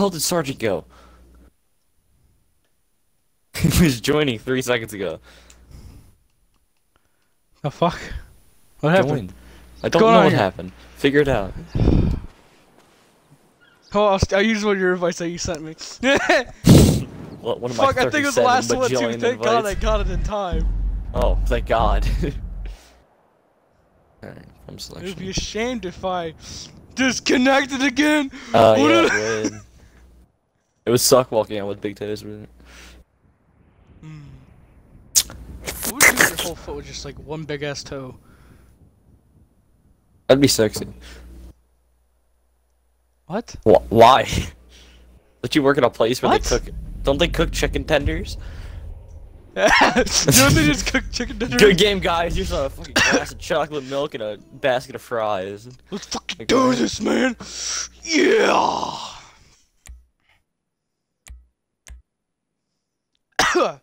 hell did Sergeant go? he was joining three seconds ago. The fuck? What happened? Joined. I don't know what here? happened. Figure it out. Oh, I'll, st- I'll use one of your advice that you sent me. One of Fuck, I think it was the last one too. Thank God I got it in time. Oh, thank God. Alright, from It would be selection. ashamed if I disconnected again. Oh, What yeah, it would. Suck walking out with big toes, wouldn't it? Hmm. What would you do if your whole foot was just like one big ass toe? That'd be sexy. What? Wh- Why? Let you work at a place where What? they cook. Don't they cook chicken tenders? Don't they just cook chicken dinners? Good game, guys. Here's a fucking glass of chocolate milk and a basket of fries. Let's fucking Like, do this, man. Yeah.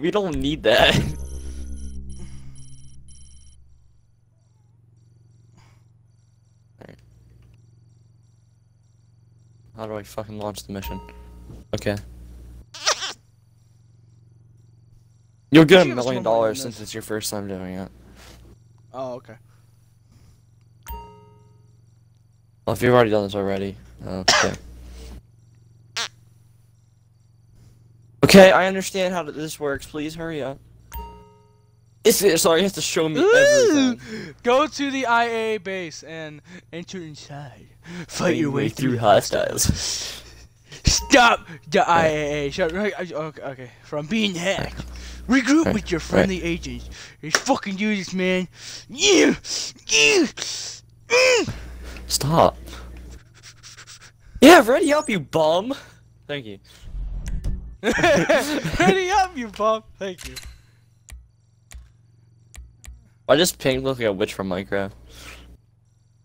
we don't need that. How do I fucking launch the mission? Okay. You'll get a million dollars since it's your first time doing it. oh, okay. Well, if you've already done this already, okay. Okay, I understand how this works. Please hurry up. It's sorry, you have to show me everything. Go to the IA base and enter inside. Fight your way through hostiles. Stop the IAA. Shut, right, okay, okay. From being hacked. Regroup Right, with your friendly agents. Let's fucking do this, man. Yeah! Yeah! Mm. Stop. Yeah, ready up, you bum. Thank you. Ready up, you bum. Thank you. I just pinged look like a witch from Minecraft.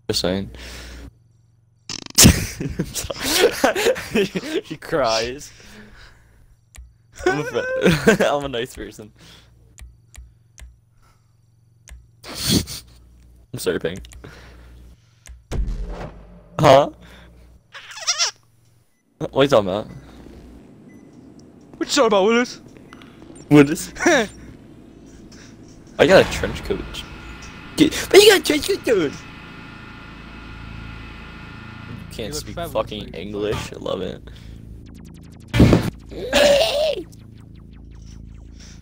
Just saying. She cries. I'm a, I'm a nice person. I'm sorry, Ping. Huh? What are you talking about? What you talking about, Willis? What is? I got a trench coat. Get, but you got a trench coat, dude. You can't You speak fucking English. I love it.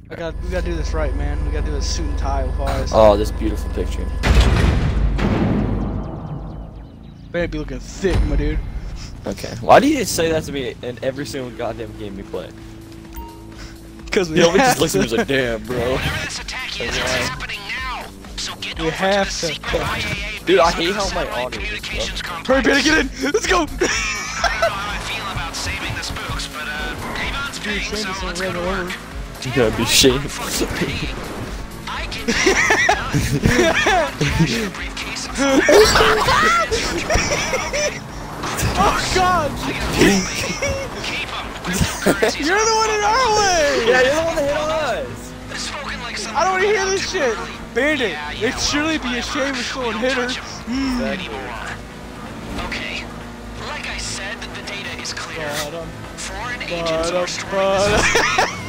I got, we gotta do this right, man. We gotta do a suit and tie with ours. Oh, this beautiful picture. Better be looking thick, my dude. Okay. Why do you say that to me in every single goddamn game we play? Cause we You always have just look at me to. like, damn, bro. Whatever this attack is, it's happening now. So get We have to the to. Dude, I hate how my satellite audio is communications Hurry, complex. better get in. Let's go. I don't know how I feel about saving the spooks, but uh, Avon's Dude, paying, same so as let's the go to red work. You gotta be shamed. I can Cash in a briefcase and Oh God! You're the one in our way. yeah, you're the one that hit on us. Spoken like some I don't want to hear this shit. Bandit, Yeah, yeah, they'd well, surely be a shame if someone hit don't her. touch 'em Hmm. Okay. Like I said, the data is clear. Ba-dum, Foreign agents ba-dum, are storing.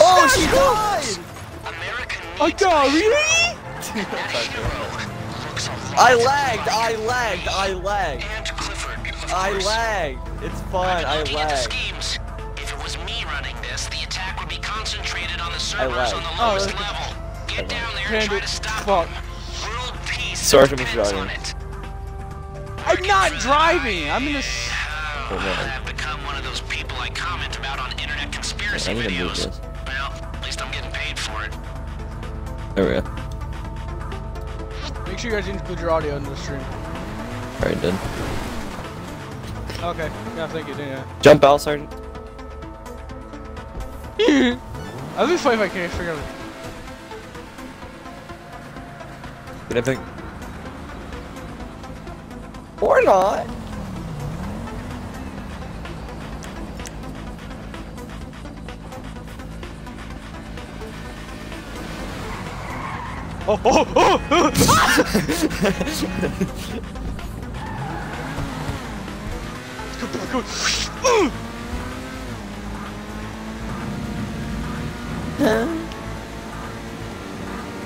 Oh, she died! American Oh meat God, really? That hero looks a lot I lagged, I lagged, I lagged. Clifford. I lagged. It's fine, I Looking at lagged. schemes, if it was me running this, the attack would be concentrated on the servers on the Oh, lowest okay. level. Get down there and try to stop fuck. them. World peace Sergeant driving. it. I'm not driving. I'm in a. s- Oh, man. I've become one of those people I comment about on internet conspiracy need to move videos. this. Well, at least I'm getting paid for it. There we go. Make sure you guys include your audio in the stream. Alright, done. Okay. Yeah, thank you. Yeah. Jump out, Sergeant. I'll be funny if I can't figure out. I pick? Or not. Oh, oh, oh, oh! Go, go, go.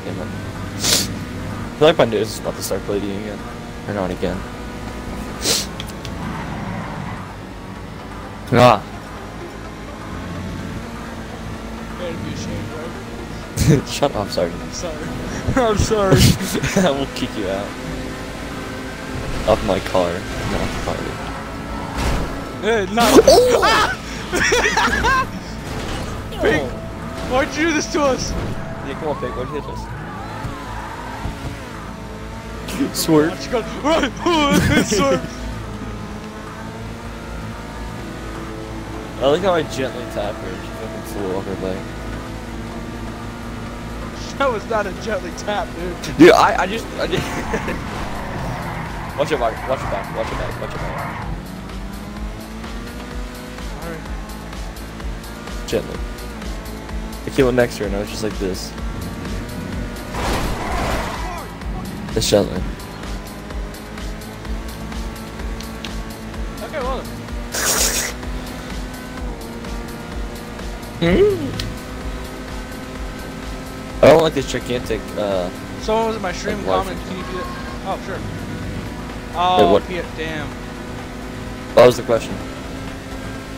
Yeah, man. I feel like my nose is about to start bleeding again. Or not again. Ah. Better be ashamed, right? Shut up, Sergeant. Sorry. I'm sorry. I will kick you out. Of my car. Not party. Eh, not. Pig, why'd you do this to us? Yeah, come on, Pig. Why'd you hit us? Swerve. Run! Swerve. I like how I gently tap her she fucking flew off her leg. That was not a gently tap, dude. Dude, I, I just, I just. watch your back, watch your back, watch your back, watch your back. Alright. Gently. I came up next to her and I was just like this. Just gently. Okay, well. Don't like this gigantic, uh, Someone was in my stream Like comment, can you do that? Oh, sure. Oh, what? Pete, damn. what was the question?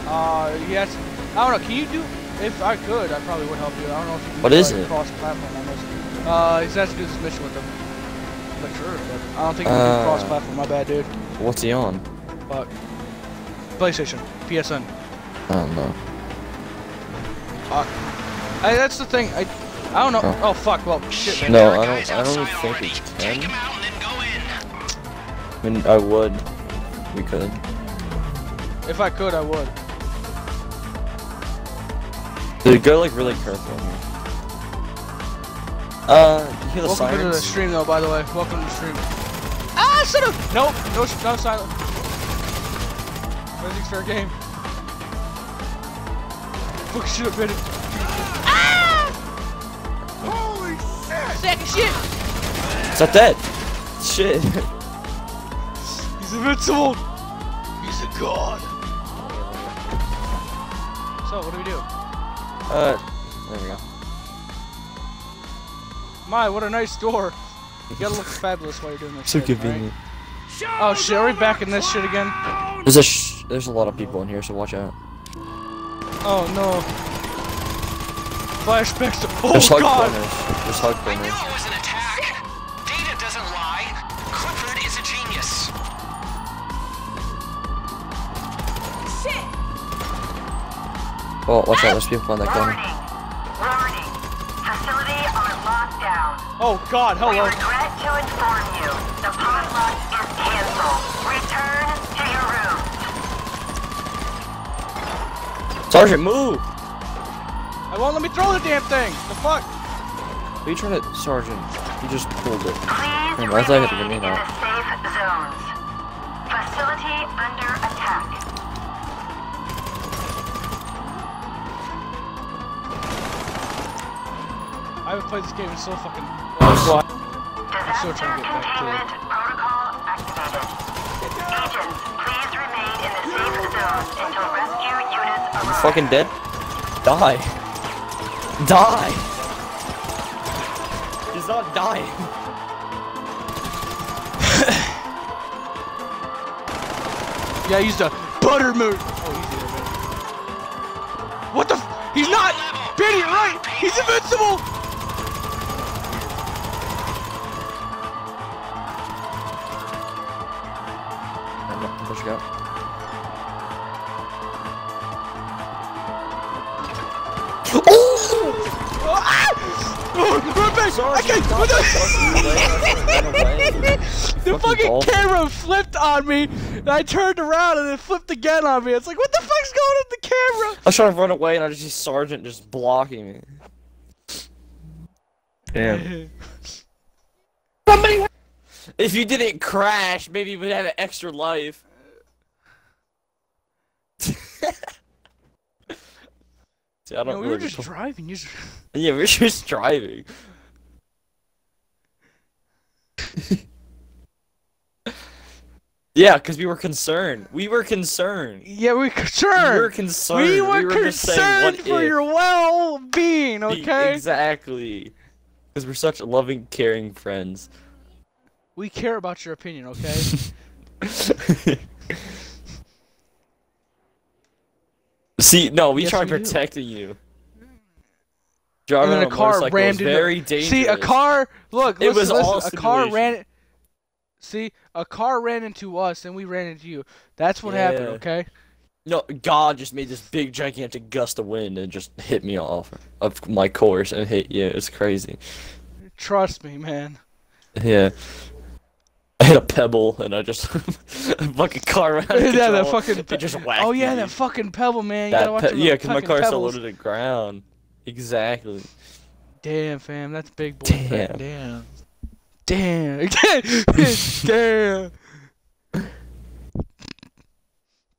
Uh, yes. I don't know, can you do, if I could, I probably would help you. I don't know if you can What is it? cross-platform almost. Uh, he's asked to do this mission with them. Like, sure, but I don't think can Uh. do cross-platform, my bad, dude. What's he on? Fuck. PlayStation, PSN. I don't know. I, that's the thing, I, I don't know. Oh. Oh, fuck, well, shit, man. No, I don't, I don't think already. we can. him out and then go in. I mean, I would. We could. If I could, I would. Dude, go like really careful here. Uh, you hear the Welcome to the stream, though, by the way. Welcome to the stream. Ah, son of... Nope, no, no silent. Everything's fair game. Fuck, should have been shit! Second shit! It's not dead. Shit. He's invincible! He's a god! So, what do we do? uh, there we go. My, what a nice door. You gotta look fabulous while you're doing this So shit, alright? convenient. Oh shit, are we back in this shit again? There's a sh there's a lot of people in here, so watch out. Oh no. Flashbacks to- Oh There's god! corners. There's hug I corners. knew it was an attack. Data doesn't lie. Clifford is a genius. Oh, watch out. There's people on that corner. Warning. Warning. Facility on lockdown. Oh god, hello! We regret to inform you. The potluck is canceled. Return to your room. Sergeant, move! I won't let me throw the damn thing! The fuck? What are you trying to, Sergeant? You just pulled it. Please Hey, why is that remain grenade in the out? safe zones. Facility under attack. I haven't played this game in so fucking. What? still Disaster trying to get back to it. containment protocol activated. Agents, please remain in the safe zone until rescue units You arrive. fucking dead? Die. Die! He's not dying. Yeah, I used a butter move. Oh, there, man. What the? F- He's not. Benny, right. He's invincible. Back. I can't. What the? The Fucking camera flipped on me, and I turned around and it flipped again on me. It's like, what the fuck's going on with the camera? I was trying to run away and I just see Sergeant just blocking me. Damn. Somebody. If you didn't crash, maybe you would have an extra life. See, I don't No, we were just driving. Just... Yeah, we were just driving. Yeah, because we were concerned. We were concerned. Yeah, we We concerned. were concerned. We were, just saying, concerned what for if? your well-being, okay? Exactly. Because we're such loving, caring friends. We care about your opinion, okay? See, no, we Yes, tried we do. protecting you. and then a car rammed into. very dangerous. See, a car. Look, It listen, was listen, all a car ran. See, a car ran into us, and we ran into you. That's what happened, okay? No, God just made this big, gigantic gust of wind and just hit me off of my course and hit you. It's crazy. Trust me, man. Yeah. I hit a pebble and I just fucking car ran. yeah, that fucking. It just oh, whacked oh yeah, me. that fucking pebble, man. You That gotta watch pe- yeah, because my so pebbles. low to the ground. Exactly. Damn, fam, that's big boy. Damn. Damn. Damn. Damn.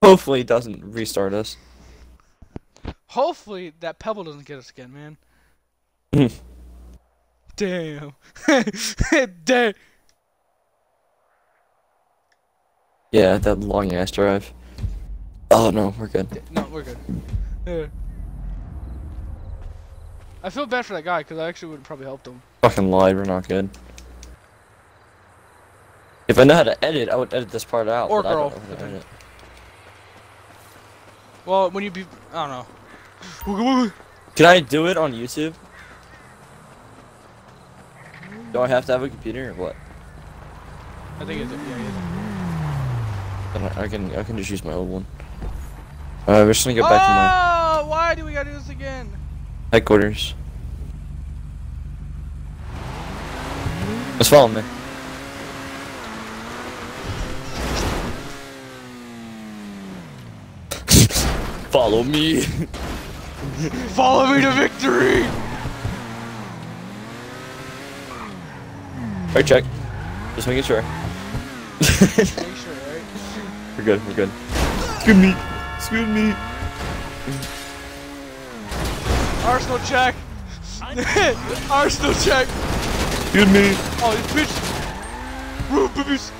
Hopefully, it doesn't restart us. Hopefully that pebble doesn't get us again, man. Hmm. Damn. Damn. Yeah, that long ass drive. Oh no, we're good. No, we're good. Yeah. I feel bad for that guy because I actually would have probably helped him. Fucking lied, we're not good. If I know how to edit, I would edit this part out. Or but I don't girl, know how to depends. edit. Well, when you be, I don't know. Can I do it on YouTube? Do I have to have a computer or what? I think it's yeah, yeah. I can I can just use my old one. Alright, we're just gonna go back to my Oh, why do we gotta do this again? Headquarters. Just follow me. follow me. Follow me to victory. Right check. Just making sure. Make sure, right? We're good, we're good. Excuse me. Excuse me. Arsenal check. Arsenal check. Excuse me. Oh, this bitch. Rude bitches.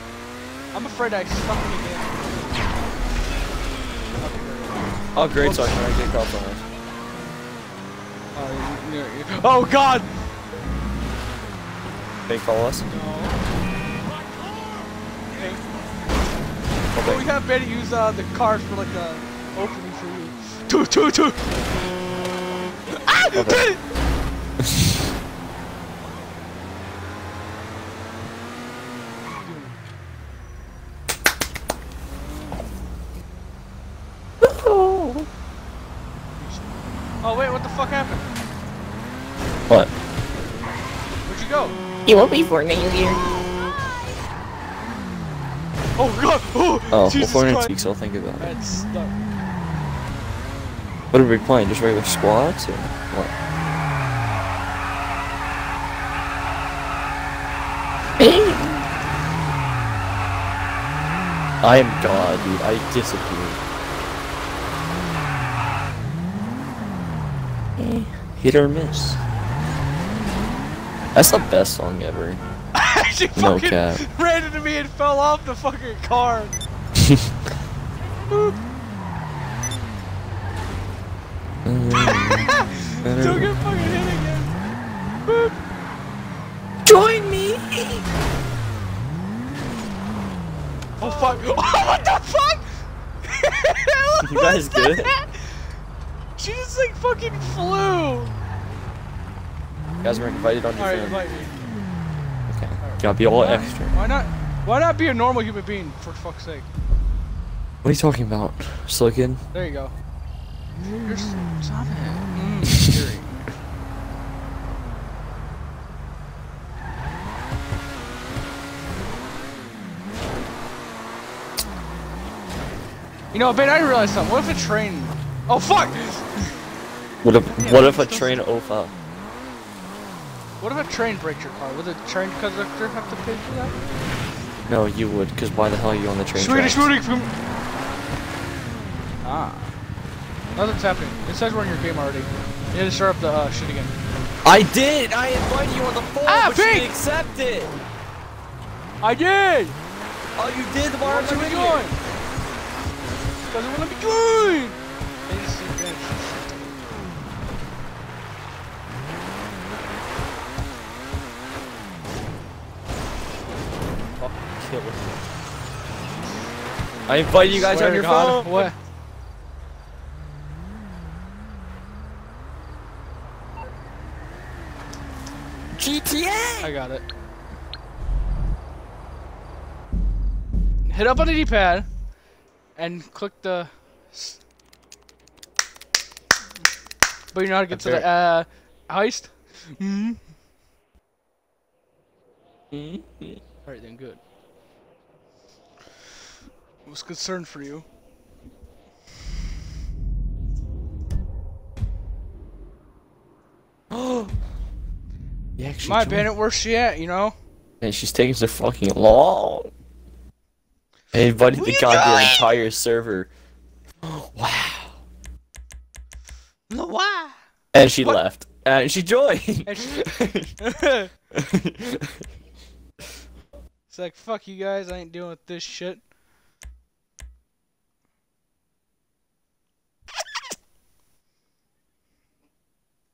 I'm afraid I stuck me again. Oh, great, so I can get cops on us. Oh, you- you- you- oh God. They follow us? No. Okay. Okay. We have Betty use uh, the card for like a opening for you. Two, two, two. Oh wait, what the fuck happened? What? Where'd you go? You won't be for New Year. Oh god! Oh, Oh, Jesus well, Christ! Fortnite I'll think about it. That's stuck. What are we playing? Just regular squads or what? I am God, dude. I disappeared. Hit or miss. That's the best song ever. she No fucking cap. ran into me and fell off the fucking car. Don't get fucking hit again. Boop. Join me! Oh fuck! Oh what the fuck? You guys What was good? that? She just like fucking flew. You guys were invited on your Alright, phone. invite me. Okay. Gotta be all Why- extra. Why not? Why not be a normal human being for fuck's sake? What are you talking about? Silicon? There you go. You're s- stop it. Mm, Siri. You know, Ben, I realized something. What if a train? Oh fuck! What if Yeah, what if a it's train OFA? What if a train breaks your car? Would the train conductor have to pay for that? No, you would, because why the hell are you on the train Swedish tracks? shooting from. Ah. Nothing's happening. It says we're in your game already. You need to start up the uh, shit again. I did! I invited you on the phone, Ah, but you pink! didn't accept it! I did! Oh, you did. Why aren't you in here? Because I want to be going! They just see bench. Fucking kill. I invite you guys on your God. phone. What? GTA. I got it. Hit up on the D-pad and click the. But you know how to get to the uh, heist. Hmm. Mhm. All right then, good. I was concerned for you. Oh. Yeah. My joined. bandit, where's she at? You know. And she's taking so fucking long. I invited the goddamn entire server. wow. No, why? And she What? left. And she joined. And she- it's like fuck you guys. I ain't dealing with this shit.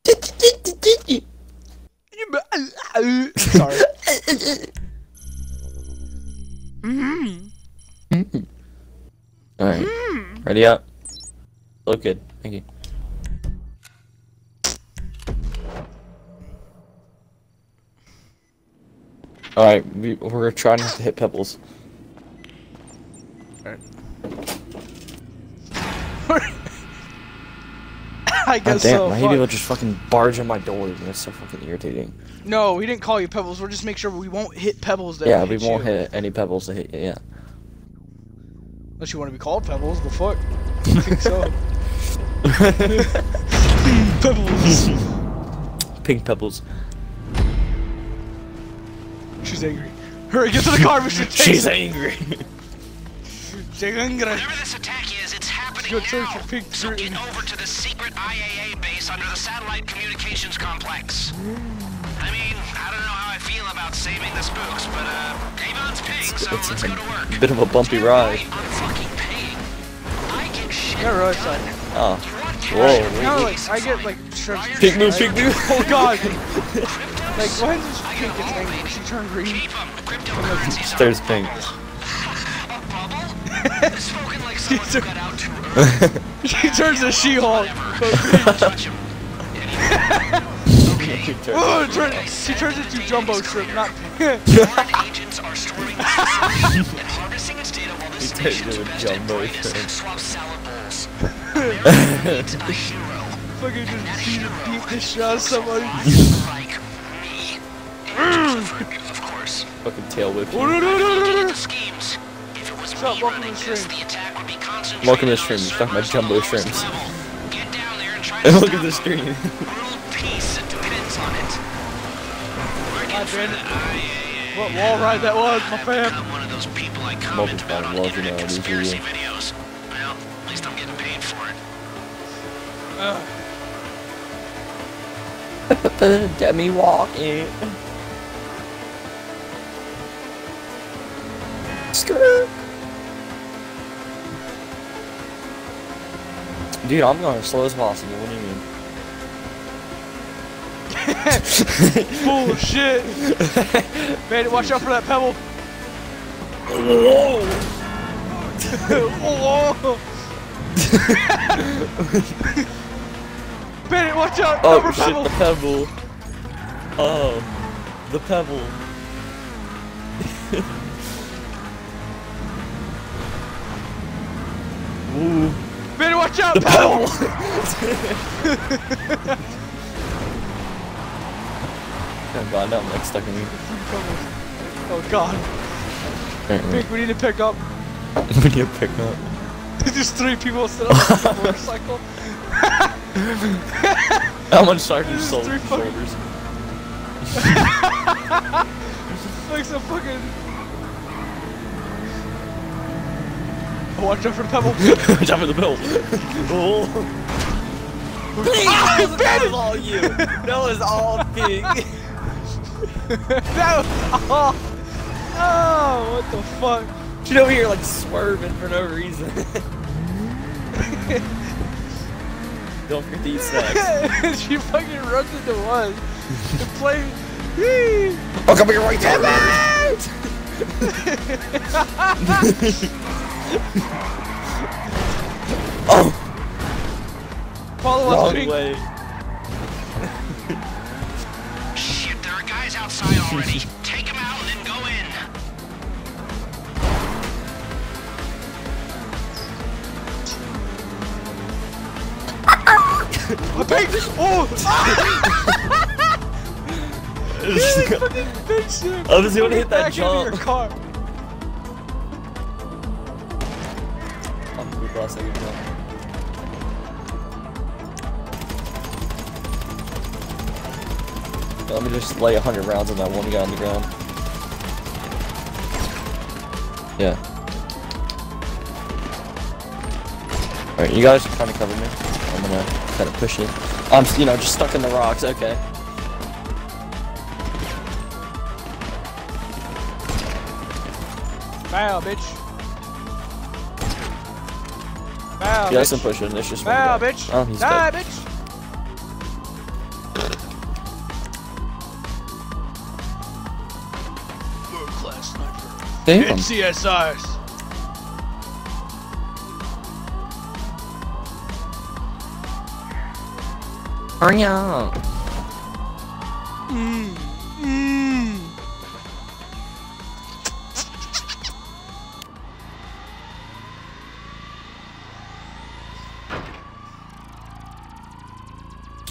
Sorry. Mm-hmm. Mm. Alright. Hmm. Ready up. Look good. Thank you. Alright, we, we're trying not to hit pebbles. Alright. I God guess damn, so. I hate fuck. people just fucking barge on my doors and it's so fucking irritating. No, we didn't call you pebbles. We're just make sure we won't hit pebbles. That yeah, we hit won't you. hit any pebbles to hit you, yeah. Unless you want to be called pebbles. The fuck. I think so. pebbles. Pink pebbles. She's angry. Hurry, get to the car. We should take She's it. angry. She's angry. Whatever this attack is, it's happening Good search now. for pink so get over to the secret IAA base under the satellite communications complex. I mean, I don't know how I about saving the spooks, but uh, Avon's paying, so it's let's a go to work. bit of a bumpy ride. I'm fucking paying. I get shit Yeah, right done. Oh. What Whoa. cash? Kind of like I get like shreds. Pig move, pig move. Oh god. Like why does she pink gets angry? She turned green. Keep 'em. Cryptocurrencies are There's pink. bubble. a bubble? Spoken like someone who got out too early. She turns to She-Hulk. Touch 'em. Okay. Oh, turn, she turns into Jumbo Shrimp, not pink. Foreign agents are storming the facility and harvesting its data while this He nation's takes it with best jumbo employees shrimp. swap salad bowls. America needs a hero Fucking just beat, beat the shit out of somebody. like me. And mm. of course. Fucking tail whip. Oh, schemes. If it was Stop me welcome running to this, the attack would be concentrated Welcome to on shrimp. the You're talking about jumbo the shrimps. level. Get down there and try And to look at the them. Working for bandit. the IAA. What ah, wall ride that was, my I've fam. become one of those people I comment about on love, internet you know, conspiracy videos. Well, at least I'm getting paid for it. Demi walking. Skirt. Dude, I'm going as slow as possible. What do you mean? Bullshit. Man, watch out for that pebble. Whoa! oh. Bandit, watch out! Oh Cover shit, pebble. the pebble. Oh, the pebble. Ooh, Bandit, watch out! the pebble. pebble. oh god, now I'm like stuck in me. Oh god. Vic, we need to pick up. we need to pick up. There's three people sitting on a motorcycle. How much sergeant There's sold three fucking- shoulders? Like some fucking. Oh, watch out for the pebble. Jump for the bill. oh. Ah, that was all you. That was all big. That was, oh, Oh, what the fuck? She's over here like swerving for no reason. Don't forget eat snacks. she fucking runs into one. play. Whee! Oh, come here right there, Oh, Follow us, wrong Pink. way. Outside already. Take them out and then go in. Oh, Pink! Oh! You fucking bitch, dude. I was gonna hit that jump. your car. I'm gonna be last second jump. Let me just lay 100 rounds on that one guy on the ground. Yeah. Alright, you guys trying to cover me. I'm gonna kind of push it. I'm, you know, just stuck in the rocks, okay. Bow, bitch. Bow, Yeah, bitch. I'm pushing, it's just Bow, bitch. Oh, he's bitch. Sniper. Damn. CSIs. Hurry up. Mmm. Mmm.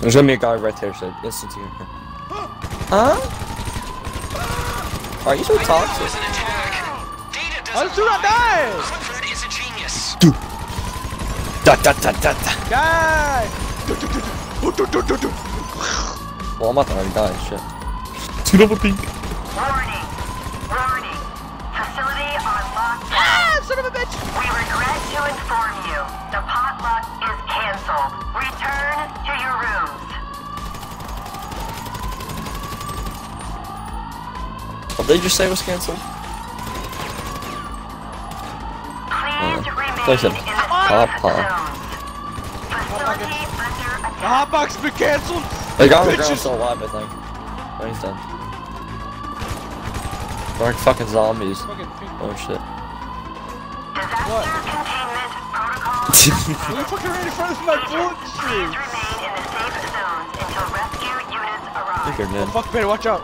There's gonna be a guy right there, so listen to you. Huh? Are you so I knew it toxic? Why doesn't does do not die? Clifford is a genius. Da, da, da, da, da. Die! Well, I'm not gonna die, shit. Two double pink. Warning. Warning. Facility on lockdown. Ah, son of a bitch! We regret to inform you. The potluck is canceled. Return to your rooms. What did you say was cancelled? Facility under The attack. hot box been canceled. They got on the Bitches. ground's still alive, I think. Oh, he's dead. They're like fucking zombies. Fucking. Oh shit. Disaster What? containment protocol. You fucking ran in front of my bullet Please stream. remain in the safe zones until rescue units I arrive. think you're Oh, fuck, Bennett, watch out.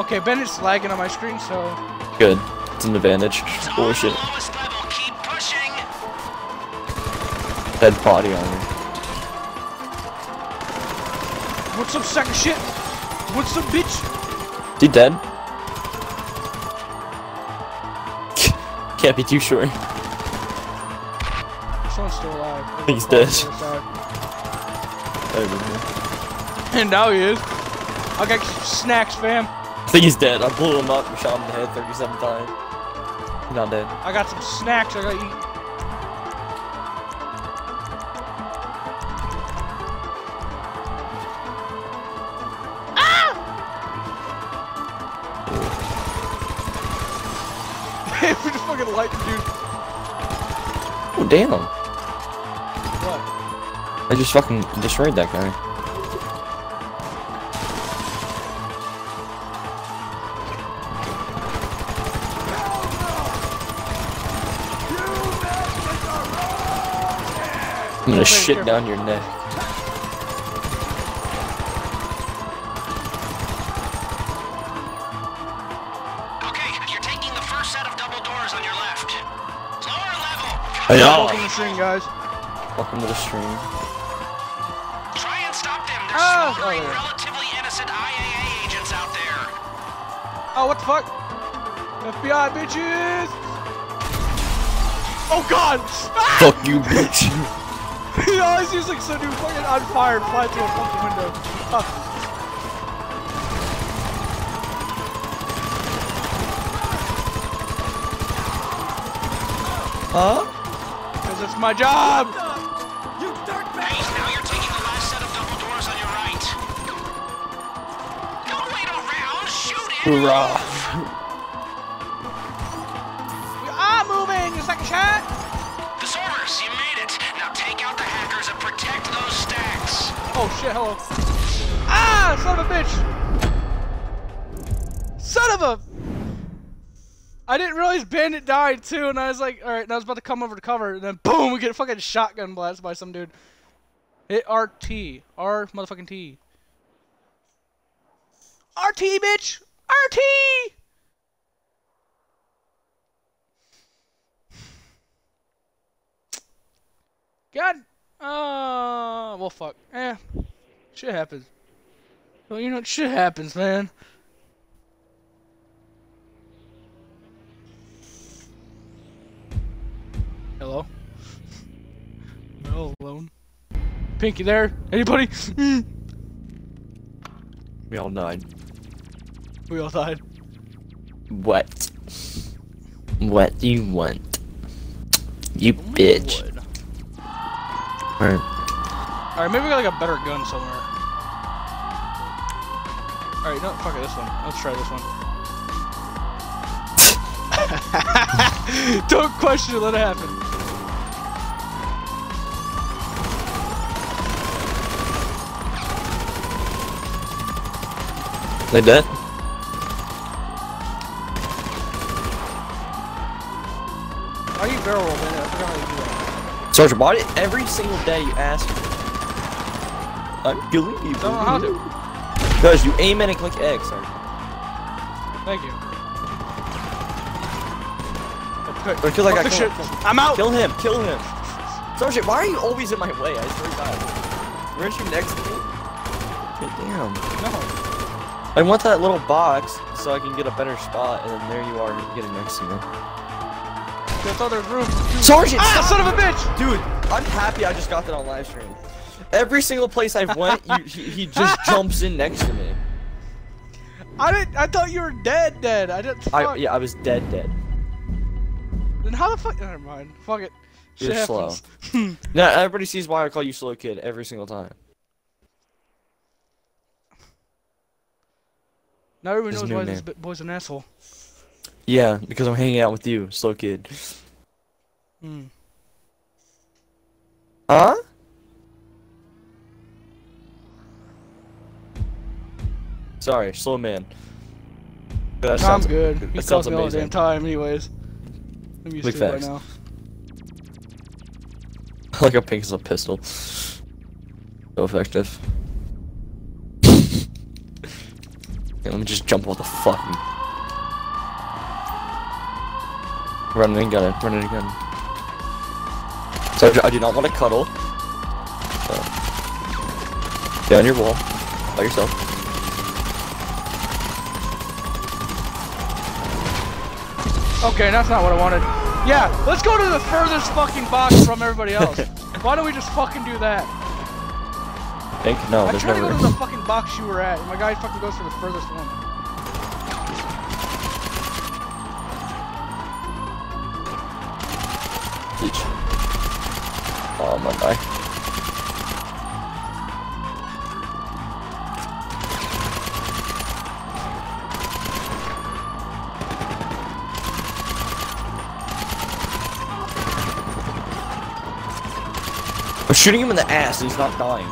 Okay, Bennett's lagging on my screen, so. Good. It's an advantage. Oh on Dead body armor. What's up, sack of shit? What's up, bitch? Is he dead? Can't be too sure. Someone's still alive. I think he's dead. dead. Over here. And now he is. I got snacks, fam. I think he's dead. I blew him up and shot him in the head 37 times. He's not dead. I got some snacks I gotta eat. We just fucking light dude. Oh damn! What? I just fucking destroyed that guy. I'm gonna shit down your neck. Level. I know. Welcome to the stream, guys. Welcome to the stream. Try and stop them. There's Ah! smoldering, Oh, yeah. relatively innocent IAA agents out there. Oh, what the fuck? FBI, bitches! Oh god! Ah! Fuck you, bitch. he always seems like some new fucking on fire and fly through a fucking window. Ah. Huh? Cause it's my job! Hey, now you're taking the last set of double doors on your right. Don't wait around. Shoot Hoorah! We are moving. Your second shot. Disorders, you made it. Now take out the hackers and protect those stacks. Oh shit. Hello. Ah, son of a bitch. Son of a. I didn't realize Bandit died too, and I was like, all right, and I was about to come over to cover, and then boom, we get a fucking shotgun blast by some dude. Hit RT. R motherfucking T. RT, bitch! RT! God. Uh, well, fuck. Eh. Shit happens. Well, you know, shit happens, man. Hello? I all alone? Pinky there? Anybody? We all died. we all died. What? What do you want? You bitch. Alright. Alright, maybe we got like a better gun somewhere. Alright, no, fuck it, this one. Let's try this one. Don't question it, let it happen. They dead? How do you barrel roll, man? I forgot how you do that. Sergeant, why did every single day you ask me? I'm killing people. Don't know how to. Because you aim in and click X, Sergeant. Thank you. Or kill that Fuck guy. Kill, him, I'm out! kill him, kill him. Sergeant, why are you always in my way? I swear to God. Weren't you next to me? Okay, damn. No. I want that little box so I can get a better spot, and then there you are getting next to me. There was room for. Sergeant, Ah, son of a bitch! Dude, I'm happy I just got that on live stream. Every single place I've went, you, he, he just jumps in next to me. I didn't. I thought you were dead, dead. I didn't. Fuck. I yeah, I was dead, dead. Then how the fuck? Never mind. Fuck it. You're slow. Now everybody sees why I call you slow kid every single time. Now everyone His knows why this name. bi- boy's an asshole. Yeah, because I'm hanging out with you, slow kid. Hmm. Huh? Sorry, slow man. That I'm good. that He sounds me all the damn time, anyways. I'm used Big to it by facts. now. like how pink is a pistol. So effective. Okay, let me just jump off the fucking. Run and gunning, run and gunning. So I do not want to cuddle. So. On your wall. By yourself. Okay, that's not what I wanted. Yeah, let's go to the furthest fucking box from everybody else. Why don't we just fucking do that? I think? No, I there's tried to go never. to the fucking box you were at, my guy fucking goes for the furthest one. Peach. Oh, my guy. I'm shooting him in the ass and he's not dying.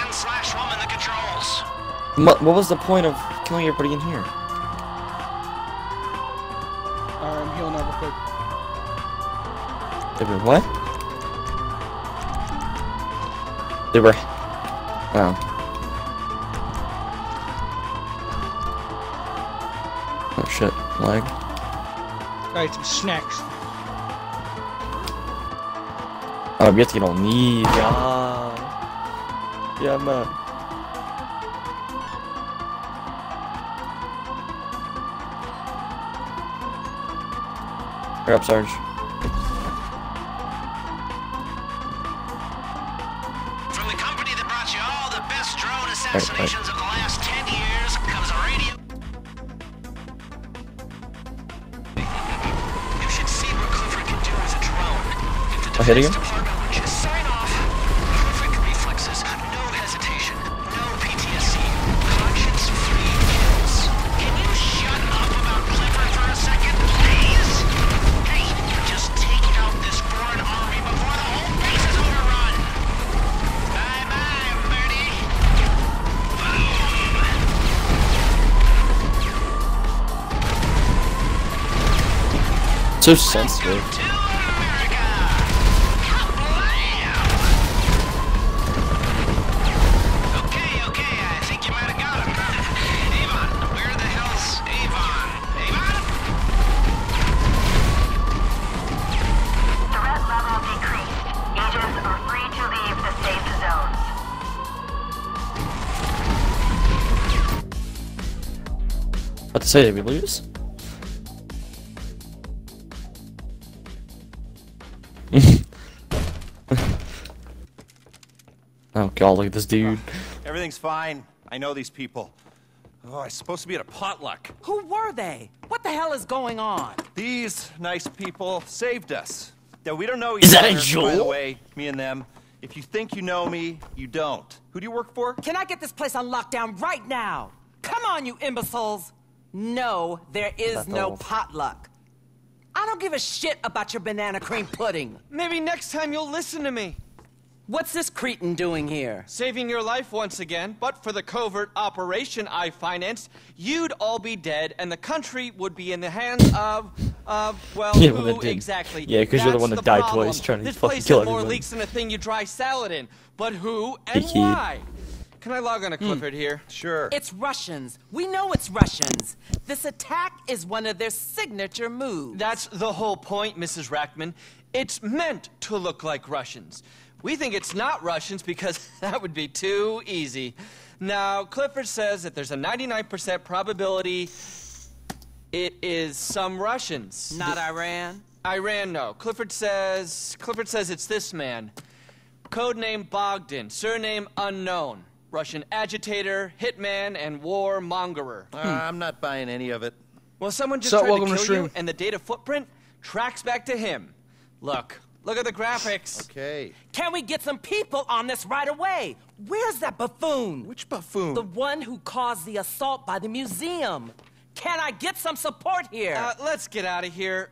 Man slash woman the controls. What, what was the point of killing everybody in here? Alright, I'm healing up real quick. They were what? They were. Wow. Oh shit, lag. Alright, some snacks. Oh, we have to get on these. Ah. Yeah, man. Hurry up, Sarge. From the company that brought you all the best drone assassinations right, right. of the last 10 years comes a radio... You should see what Clifford can do as a drone. If the oh, defense... Agents are free to leave the safe zones. About to say, did we lose? God, look at this dude. Everything's fine. I know these people. Oh, I'm supposed to be at a potluck. Who were they? What the hell is going on? These nice people saved us. Now, we don't know each Is that a other, By the way, me and them. If you think you know me, you don't. Who do you work for? Can I get this place on lockdown right now? Come on, you imbeciles! No, there is no potluck. I don't give a shit about your banana cream pudding. Maybe next time you'll listen to me. What's this cretin doing here? Saving your life once again, but for the covert operation I financed, you'd all be dead and the country would be in the hands of, of, well, Yeah, well, who that didn't- exactly? yeah, 'cause you're the one that died problem. twice trying to this fucking place kill has more everybody. leaks than a thing you dry salad in. But who and Dickhead. why? Can I log Hmm. on to Clifford here? Sure. It's Russians. We know it's Russians. This attack is one of their signature moves. That's the whole point, Mrs. Rackman. It's meant to look like Russians. We think it's not Russians because that would be too easy. Now, Clifford says that there's a 99% probability it is some Russians. Not Iran. Iran, no. Clifford says Clifford says it's this man. Codename Bogdan, surname unknown. Russian agitator, hitman, and warmongerer. Uh, I'm not buying any of it. Well, someone just So, tried welcome to to kill you, and the data footprint tracks back to him. Look, look at the graphics. Okay. Can we get some people on this right away? Where's that buffoon? Which buffoon? The one who caused the assault by the museum. Can I get some support here? Uh, let's get out of here.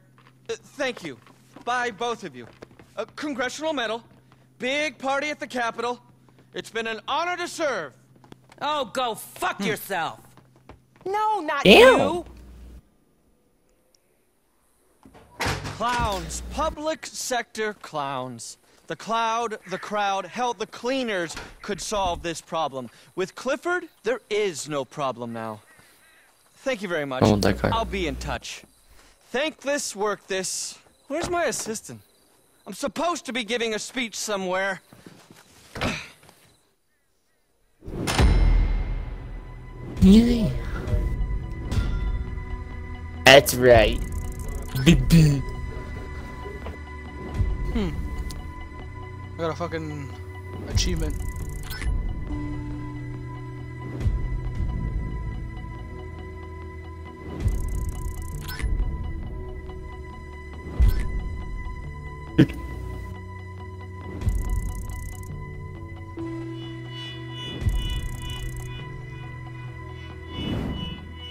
Uh, thank you. Bye, both of you. A congressional medal. Big party at the Capitol. It's been an honor to serve. oh, go fuck yourself. No, not Damn. you. Clowns. Public sector clowns. The cloud, the crowd, hell, the cleaners could solve this problem. With Clifford, there is no problem now. Thank you very much. I want that guy. I'll be in touch. Thank this, work this. Where's my assistant? I'm supposed to be giving a speech somewhere. Yeah. That's right. BB. I got a fucking achievement.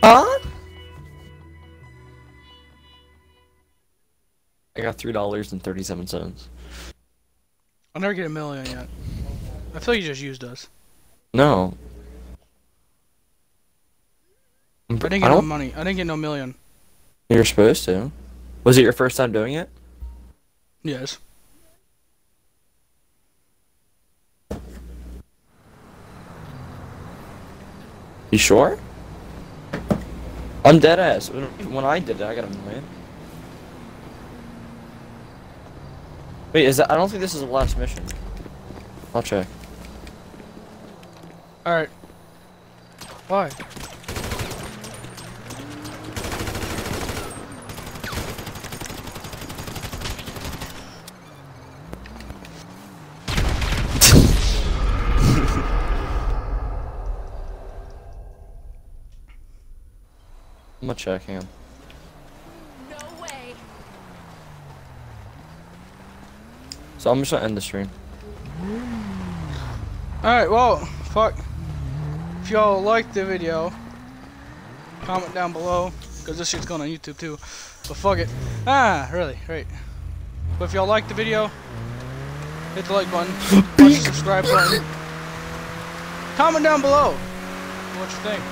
Huh? I got three dollars and thirty-seven cents. I'll never get a million yet. I feel like you just used us. No. I didn't I get no money. I didn't get no million. You're supposed to. Was it your first time doing it? Yes. You sure? I'm dead ass. When, when I did it, I got a million. Wait, is that? I don't think this is the last mission. I'll check. Alright. Why? I'm gonna check him. No way. So I'm just gonna end the stream. Alright, well, fuck. If y'all liked the video, comment down below, because this shit's going on YouTube too. But fuck it. Ah, really, right. But if y'all liked the video, hit the like button, the subscribe button. Comment down below what you think.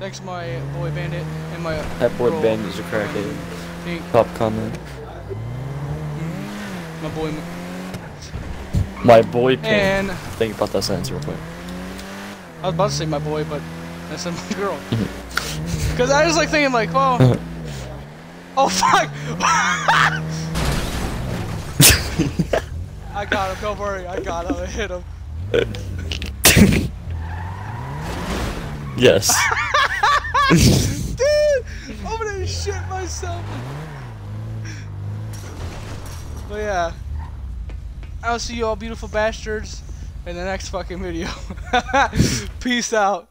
Thanks my boy Bandit and my That boy bandits a crackhead. Top comment. My boy, My boy Pink. and Think about that sentence real quick. I was about to say my boy, but I said my girl. Mm-hmm. Because I was like thinking like, well, mm-hmm. oh fuck! I got him. Don't worry, I got him. I hit him. Yes. Dude, I'm gonna shit myself. But yeah, I'll see you all beautiful bastards in the next fucking video. Peace out.